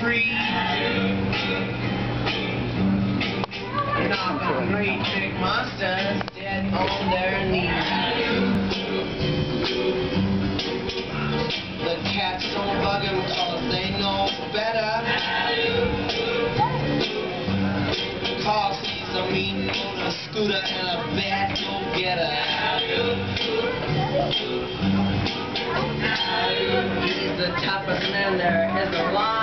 tree. Knocking great big monsters dead on their knees. The cats don't bug them cause they know better. Cause he's a mean motor scooter and a bad go-getter. He's the toughest man there is alive.